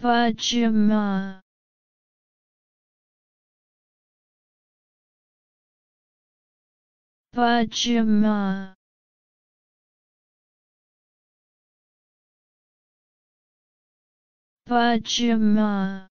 Pajama Pajama Pajama